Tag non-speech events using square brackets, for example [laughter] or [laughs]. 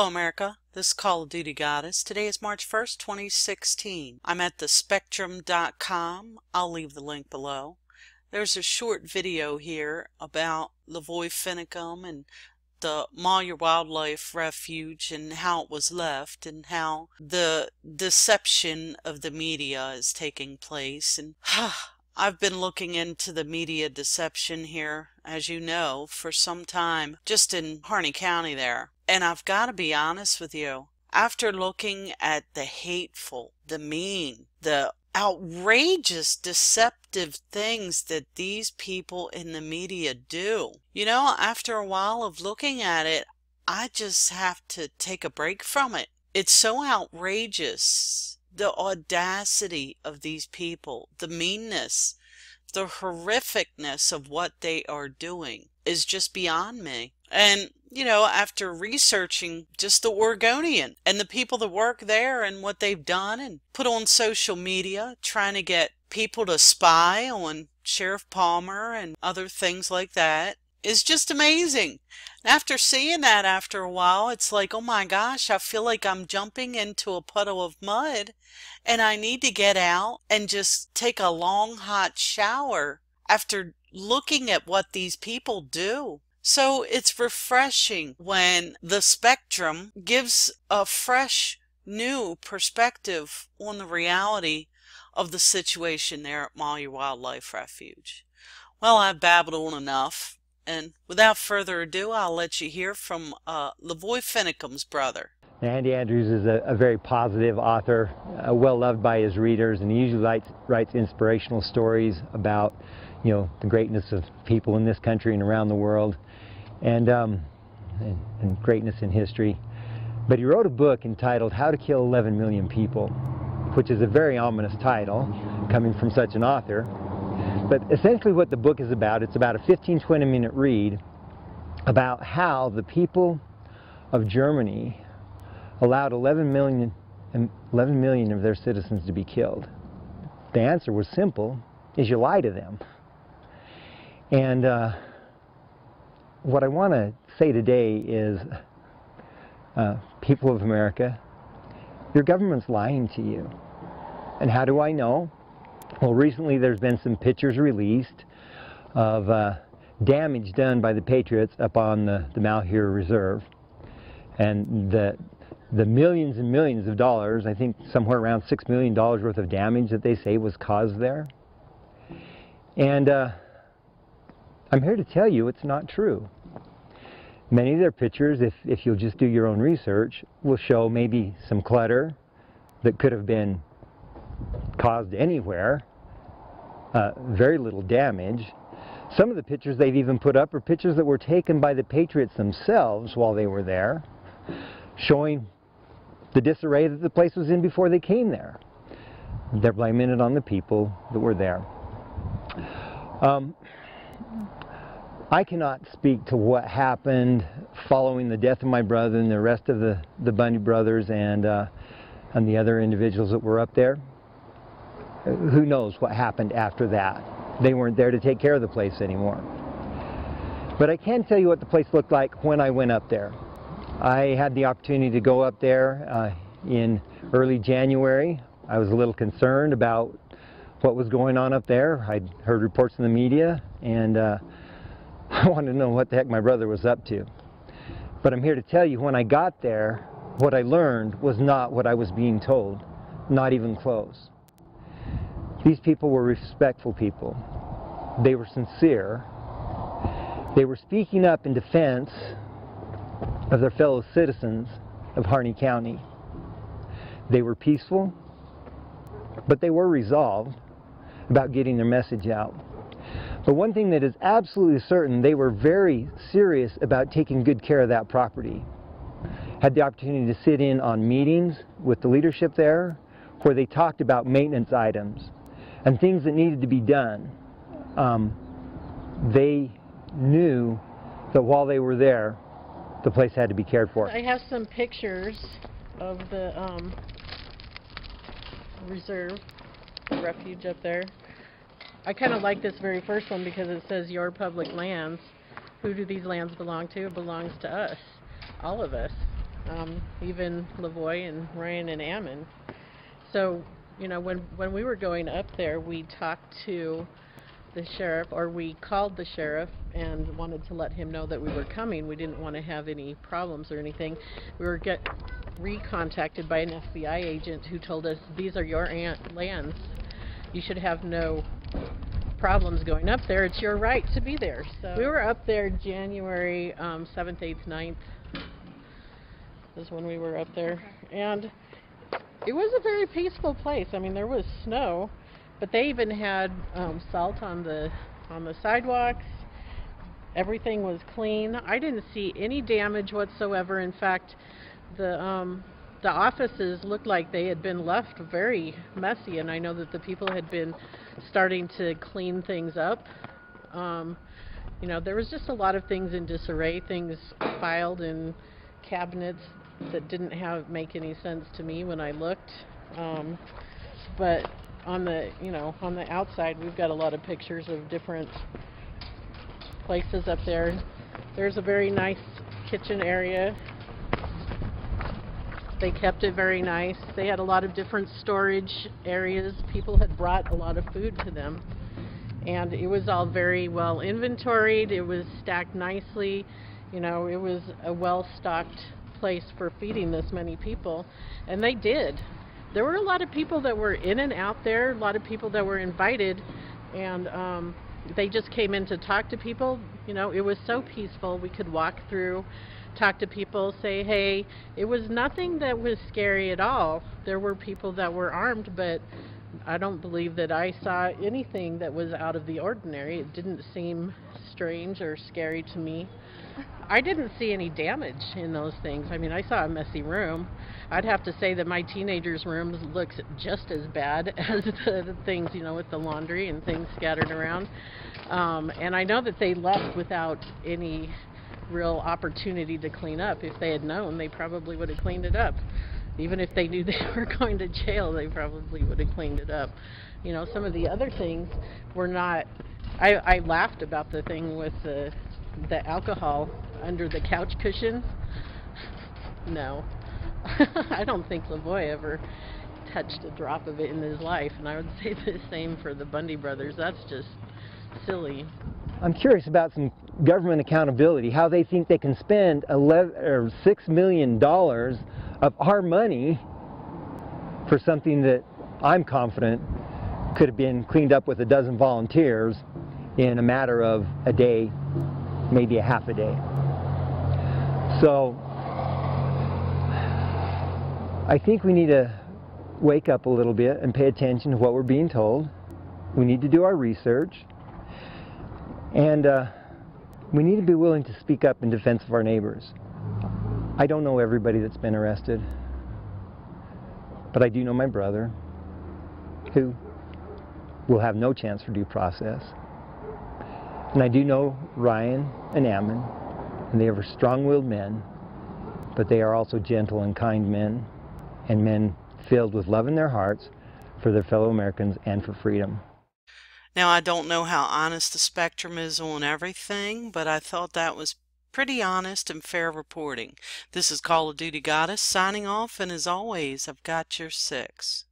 Hello, America. This is Call of Duty Goddess. Today is March 1st, 2016. I'm at thespectrum.com. I'll leave the link below. There's a short video here about Lavoy Finicum and the Malheur Wildlife Refuge and how it was left and how the deception of the media is taking place. And [sighs] I've been looking into the media deception here, as you know, for some time, just in Harney County there. And I've got to be honest with you. After looking at the hateful, the mean, the outrageous, deceptive things that these people in the media do, you know, after a while of looking at it, I just have to take a break from it. It's so outrageous. The audacity of these people, the meanness, the horrificness of what they are doing is just beyond me. And, you know, after researching just the Oregonian and the people that work there and what they've done and put on social media, trying to get people to spy on Sheriff Palmer and other things like that, is just amazing. And after seeing that after a while, it's like, oh my gosh, I feel like I'm jumping into a puddle of mud and I need to get out and just take a long hot shower after looking at what these people do. So it's refreshing when the spectrum gives a fresh, new perspective on the reality of the situation there at Malheur Wildlife Refuge. Well, I've babbled on enough. And without further ado, I'll let you hear from uh, Lavoy Finicum's brother. Andy Andrews is a, a very positive author, uh, well loved by his readers, and he usually writes, writes inspirational stories about, you know, the greatness of people in this country and around the world, and, um, and, and greatness in history. But he wrote a book entitled How to Kill 11 Million People, which is a very ominous title coming from such an author. But essentially what the book is about, it's about a 15, 20 minute read about how the people of Germany allowed 11 million, 11 million of their citizens to be killed. The answer was simple, is you lie to them. And uh, what I want to say today is, uh, people of America, your government's lying to you. And how do I know? Well, recently there's been some pictures released of uh, damage done by the Patriots up on the, the Malheur Reserve. And the, the millions and millions of dollars, I think somewhere around $6 million worth of damage that they say was caused there. And uh, I'm here to tell you it's not true. Many of their pictures, if, if you'll just do your own research, will show maybe some clutter that could have been caused anywhere uh, very little damage. Some of the pictures they've even put up are pictures that were taken by the Patriots themselves while they were there, showing the disarray that the place was in before they came there. They're blaming it on the people that were there. Um, I cannot speak to what happened following the death of my brother and the rest of the, the Bundy brothers and, uh, and the other individuals that were up there who knows what happened after that. They weren't there to take care of the place anymore. But I can tell you what the place looked like when I went up there. I had the opportunity to go up there uh, in early January. I was a little concerned about what was going on up there. I'd heard reports in the media and uh, I [laughs] wanted to know what the heck my brother was up to. But I'm here to tell you when I got there, what I learned was not what I was being told, not even close. These people were respectful people. They were sincere. They were speaking up in defense of their fellow citizens of Harney County. They were peaceful, but they were resolved about getting their message out. But one thing that is absolutely certain, they were very serious about taking good care of that property. Had the opportunity to sit in on meetings with the leadership there where they talked about maintenance items, and things that needed to be done, um, they knew that while they were there, the place had to be cared for. I have some pictures of the um, reserve refuge up there. I kind of like this very first one because it says your public lands. Who do these lands belong to? It belongs to us, all of us. um, even Lavoy and Ryan and Ammon. So, you know, when when we were going up there, we talked to the sheriff, or we called the sheriff and wanted to let him know that we were coming. We didn't want to have any problems or anything. We were get recontacted by an FBI agent who told us these are your lands. You should have no problems going up there. It's your right to be there. So we were up there January um, 7th, 8th, 9th. Is when we were up there, and it was a very peaceful place. I mean, there was snow, but they even had um, salt on the on the sidewalks. Everything was clean. I didn't see any damage whatsoever. In fact, the um, the offices looked like they had been left very messy, and I know that the people had been starting to clean things up. Um, you know, there was just a lot of things in disarray, things filed in cabinets that didn't have make any sense to me when I looked. Um, but on the you know on the outside, we've got a lot of pictures of different places up there. There's a very nice kitchen area. They kept it very nice. They had a lot of different storage areas. People had brought a lot of food to them. And it was all very well inventoried. It was stacked nicely. You know, it was a well stocked place for feeding this many people. And they did. There were a lot of people that were in and out there, a lot of people that were invited. And um, they just came in to talk to people. You know, it was so peaceful. We could walk through talk to people, say, hey, it was nothing that was scary at all. There were people that were armed, but I don't believe that I saw anything that was out of the ordinary. It didn't seem strange or scary to me. I didn't see any damage in those things. I mean, I saw a messy room. I'd have to say that my teenager's room looks just as bad [laughs] as the, things, you know, with the laundry and things scattered around. Um, and I know that they left without any real opportunity to clean up. If they had known, they probably would have cleaned it up. Even if they knew [laughs] they were going to jail, they probably would have cleaned it up. You know, some of the other things were not. I, I laughed about the thing with the the alcohol under the couch cushions. [laughs] No, [laughs] I don't think Lavoy ever touched a drop of it in his life, and I would say the same for the Bundy brothers. That's just silly. I'm curious about some government accountability, how they think they can spend 11 or $6 million of our money for something that I'm confident could have been cleaned up with a dozen volunteers in a matter of a day, maybe a half a day. So I think we need to wake up a little bit and pay attention to what we're being told. We need to do our research. And uh, we need to be willing to speak up in defense of our neighbors. I don't know everybody that's been arrested, but I do know my brother, who will have no chance for due process. And I do know Ryan and Ammon, and they are strong-willed men, but they are also gentle and kind men, and men filled with love in their hearts for their fellow Americans and for freedom. Now, I don't know how honest the Spectrum is on everything, but I thought that was pretty honest and fair reporting. This is Call of Duty Goddess signing off, and as always, I've got your six.